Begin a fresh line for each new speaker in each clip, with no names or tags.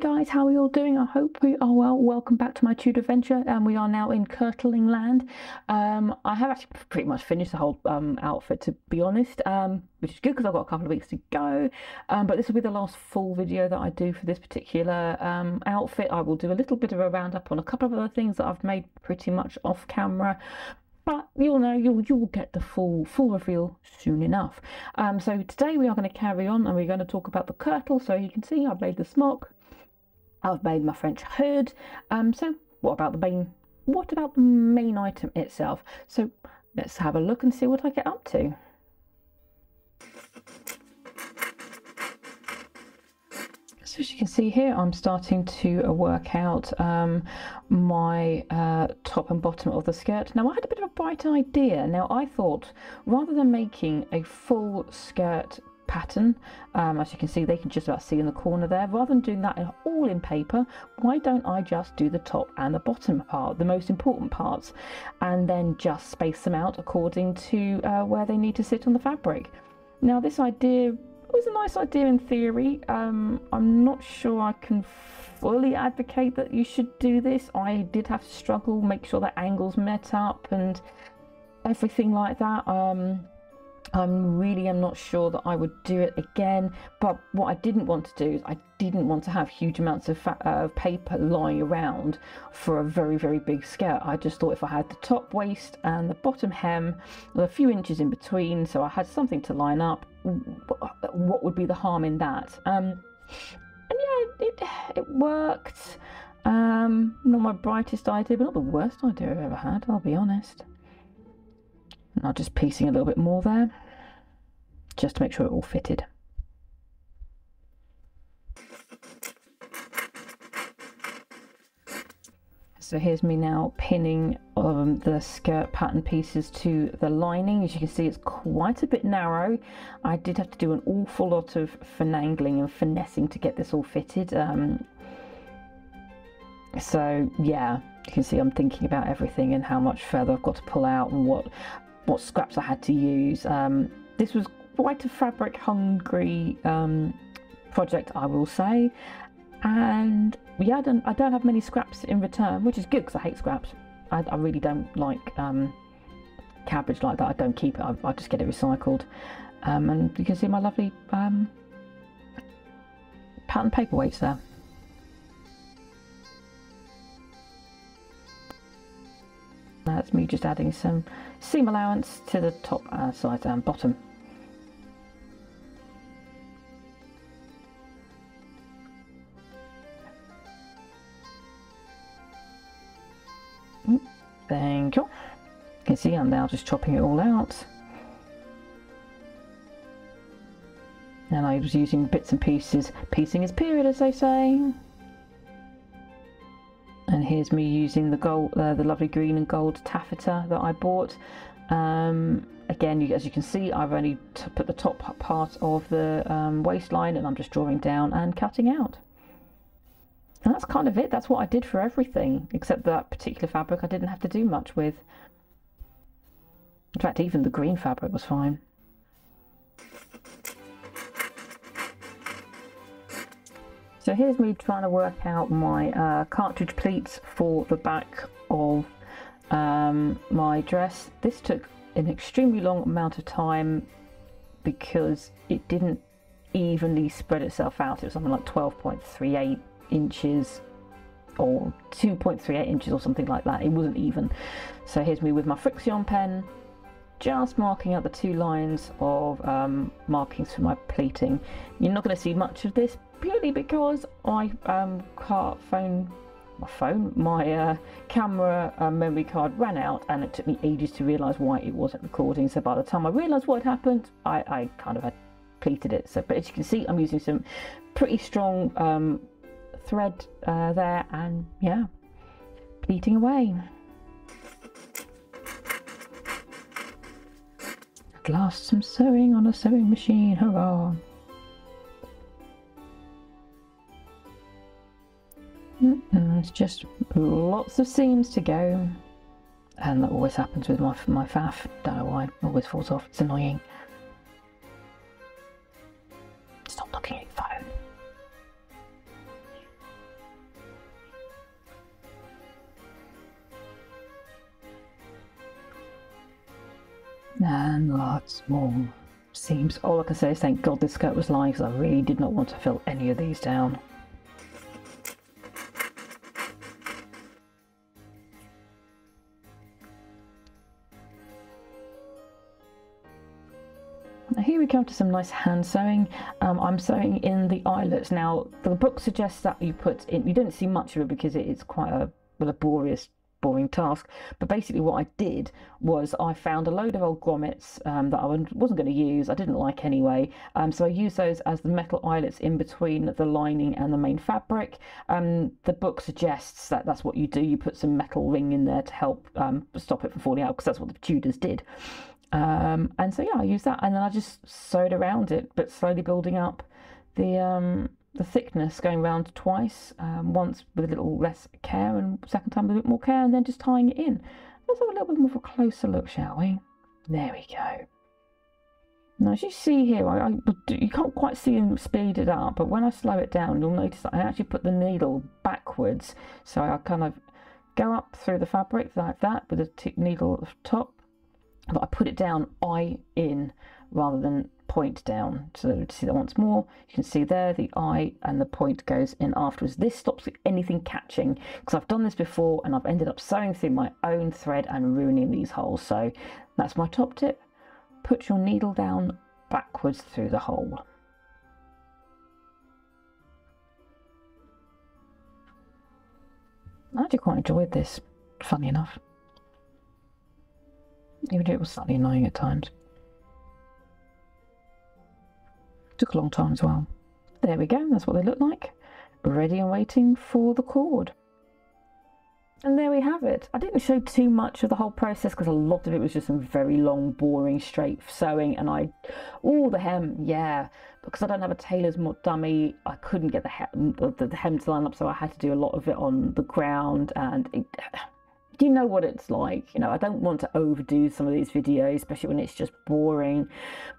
Guys, how are you all doing? I hope we are well. Welcome back to my Tudor venture, and we are now in Kirtling Land. Um, I have actually pretty much finished the whole um, outfit, to be honest, um, which is good because I've got a couple of weeks to go. Um, but this will be the last full video that I do for this particular um, outfit. I will do a little bit of a roundup on a couple of other things that I've made pretty much off camera but you'll know you'll you'll get the full full reveal soon enough. Um, so today we are going to carry on and we're going to talk about the kirtle. So you can see I've made the smock, I've made my French hood. Um, so what about the main? What about the main item itself? So let's have a look and see what I get up to. So as you can see here, I'm starting to work out um, my uh, top and bottom of the skirt. Now I had a bit of a bright idea. Now I thought rather than making a full skirt pattern, um, as you can see, they can just about see in the corner there, rather than doing that all in paper, why don't I just do the top and the bottom part, the most important parts, and then just space them out according to uh, where they need to sit on the fabric. Now this idea was a nice idea in theory. Um, I'm not sure I can fully advocate that you should do this. I did have to struggle, make sure that angles met up and everything like that. Um, I'm really I'm not sure that I would do it again. But what I didn't want to do is I didn't want to have huge amounts of uh, paper lying around for a very very big skirt. I just thought if I had the top waist and the bottom hem, a few inches in between, so I had something to line up. What would be the harm in that? Um, and yeah, it it worked. Um, not my brightest idea, but not the worst idea I've ever had. I'll be honest. I'm just piecing a little bit more there, just to make sure it all fitted. So here's me now pinning um, the skirt pattern pieces to the lining. As you can see, it's quite a bit narrow. I did have to do an awful lot of finagling and finessing to get this all fitted. Um, so yeah, you can see I'm thinking about everything and how much further I've got to pull out and what what scraps I had to use. Um, this was quite a fabric hungry um, project, I will say. And yeah, I don't, I don't have many scraps in return, which is good because I hate scraps. I, I really don't like um, cabbage like that. I don't keep it, I, I just get it recycled. Um, and you can see my lovely um, pattern paperweights there. That's me just adding some seam allowance to the top uh, side and bottom. Mm, thank you. You can see I'm now just chopping it all out. And I was using bits and pieces. Piecing is period, as they say and here's me using the gold, uh, the lovely green and gold taffeta that I bought. Um, again, you, as you can see, I've only put the top part of the um, waistline and I'm just drawing down and cutting out. And that's kind of it. That's what I did for everything, except that particular fabric I didn't have to do much with. In fact, even the green fabric was fine. So here's me trying to work out my uh, cartridge pleats for the back of um, my dress. This took an extremely long amount of time because it didn't evenly spread itself out. It was something like 12.38 inches or 2.38 inches or something like that. It wasn't even. So here's me with my Frixion pen just marking out the two lines of um, markings for my pleating. You're not going to see much of this purely because I um, can't phone my phone, my uh, camera uh, memory card ran out and it took me ages to realise why it wasn't recording. So by the time I realised what had happened, I, I, kind of had pleated it. So, but as you can see, I'm using some pretty strong um, thread uh, there and yeah, pleating away. At last some sewing on a sewing machine, hurrah! Mm-hmm. And there's just lots of seams to go. And that always happens with my, my Pfaff. Don't know why, always falls off. It's annoying. Stop looking at your phone. And lots more seams. All I can say is thank God this skirt was lying because I really did not want to fell any of these down. To some nice hand sewing. Um, I'm sewing in the eyelets. Now the book suggests that you put in, you don't see much of it because it is quite a laborious boring task. But basically, what I did was I found a load of old grommets um, that I wasn't going to use. I didn't like anyway. Um, so I used those as the metal eyelets in between the lining and the main fabric. Um, the book suggests that that's what you do. You put some metal ring in there to help um, stop it from falling out because that's what the Tudors did. Um, and so yeah, I used that, and then I just sewed around it, but slowly building up the um, the thickness going around twice, um, once with a little less care and second time with a bit more care, and then just tying it in. Let's have a little bit more of a closer look, shall we? There we go. Now, as you see here, I, I, you can't quite see him speed it up, but when I slow it down, you'll notice that I actually put the needle backwards. So I kind of go up through the fabric like that with the needle at the top, but I put it down eye in rather than point down. So to see that once more, you can see there the eye and the point goes in afterwards. This stops anything catching because I've done this before and I've ended up sewing through my own thread and ruining these holes. So that's my top tip. Put your needle down backwards through the hole. I actually quite enjoyed this, funny enough. Even though it was slightly annoying at times. Took a long time as well. There we go, that's what they look like. Ready and waiting for the cord. And there we have it. I didn't show too much of the whole process because a lot of it was just some very long, boring, straight sewing. And I, all the hem, yeah, because I don't have a tailor's dummy, I couldn't get the hem, the, the hem to line up, so I had to do a lot of it on the ground. And it, you know what it's like? You know, I don't want to overdo some of these videos, especially when it's just boring,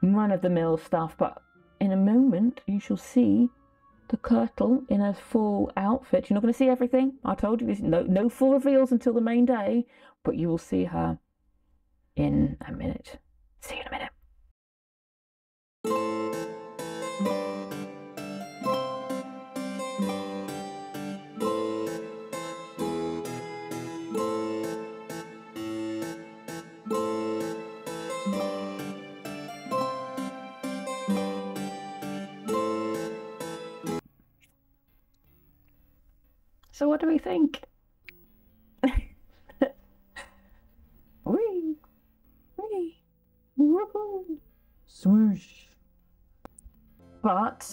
run of the mill stuff. But in a moment you shall see the Kirtle in a full outfit. You're not going to see everything. I told you there's no, no full reveals until the main day, but you will see her in a minute. See you in a minute. So what do we think? wee, wee, woohoo, swoosh. But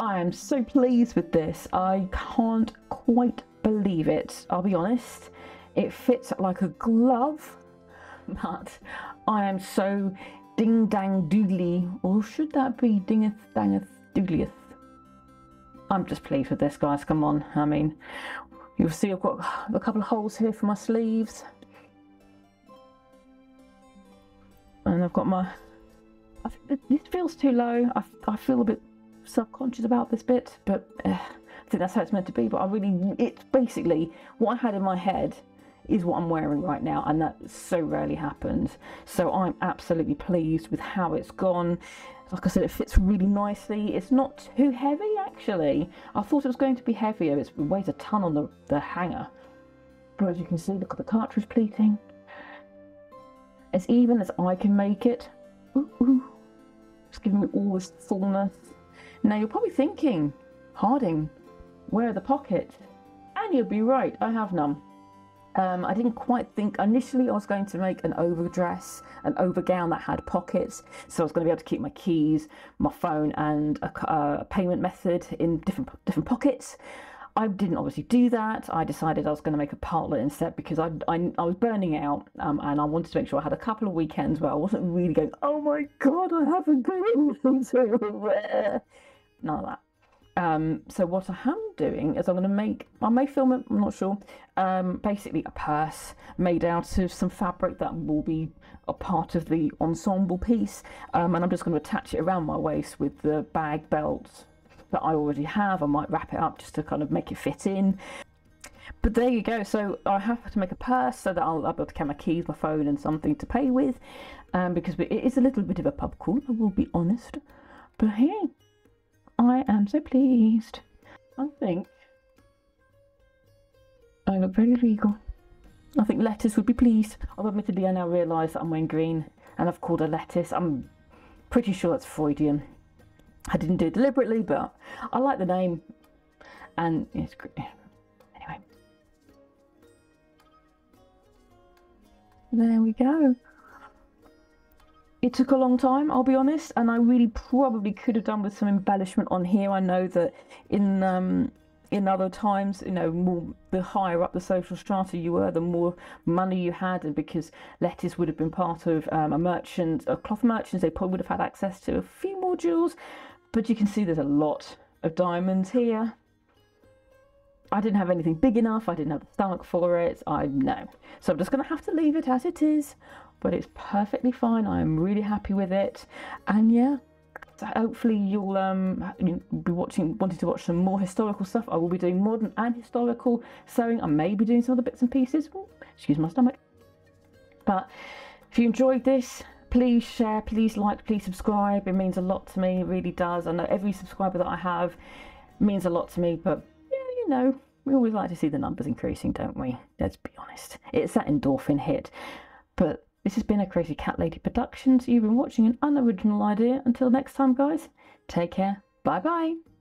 I am so pleased with this. I can't quite believe it. I'll be honest. It fits like a glove, but I am so ding dang doodly, or should that be dingeth dangeth doodlieth? I'm just pleased with this, guys. Come on. I mean, you'll see I've got a couple of holes here for my sleeves. And I've got my... I this feels too low. I, I feel a bit subconscious about this bit, but uh, I think that's how it's meant to be. But I really... It's basically what I had in my head is what I'm wearing right now, and that so rarely happens. So I'm absolutely pleased with how it's gone like I said, it fits really nicely. It's not too heavy actually. I thought it was going to be heavier. It weighs a ton on the, the hanger. But as you can see, look at the cartridge pleating. As even as I can make it. Ooh, ooh. It's giving me all this fullness. Now you're probably thinking, Harding, where are the pockets? And you'd be right, I have none. Um, I didn't quite think initially I was going to make an overdress, an overgown that had pockets, so I was going to be able to keep my keys, my phone, and a, a payment method in different different pockets. I didn't obviously do that. I decided I was going to make a partlet instead because I, I, I was burning out um, and I wanted to make sure I had a couple of weekends where I wasn't really going, oh my god, I haven't got anything to. None of that. Um, so what I am doing is I'm going to make, I may film it, I'm not sure, um, basically a purse made out of some fabric that will be a part of the ensemble piece. Um, and I'm just going to attach it around my waist with the bag belt that I already have. I might wrap it up just to kind of make it fit in. but there you go. So I have to make a purse so that I'll, I'll be able to carry my keys, my phone, and something to pay with, um, because it is a little bit of a pub crawl. I will be honest, but hey, I am so pleased. I think I look very legal. I think Lettice would be pleased. Although admittedly, I now realise that I'm wearing green, and I've called her Lettice. I'm pretty sure that's Freudian. I didn't do it deliberately, but I like the name, and it's great. Anyway, there we go. It took a long time, I'll be honest, and I really probably could have done with some embellishment on here. I know that in um, in other times, you know, more the higher up the social strata you were, the more money you had, and because Lettice would have been part of um, a merchant, a cloth merchant, they probably would have had access to a few more jewels. But you can see there's a lot of diamonds here. I didn't have anything big enough. I didn't have the stomach for it. I know. So I'm just going to have to leave it as it is. But it's perfectly fine. I'm really happy with it. And yeah, so hopefully you'll um, be watching, wanting to watch some more historical stuff. I will be doing modern and historical sewing. I may be doing some other bits and pieces. Ooh, excuse my stomach. But if you enjoyed this, please share, please like, please subscribe. It means a lot to me. It really does. I know every subscriber that I have means a lot to me. But yeah, you know, we always like to see the numbers increasing, don't we? Let's be honest. It's that endorphin hit. But this has been a Crazy Cat Lady Productions. You've been watching an unoriginal idea. Until next time, guys, take care. Bye bye.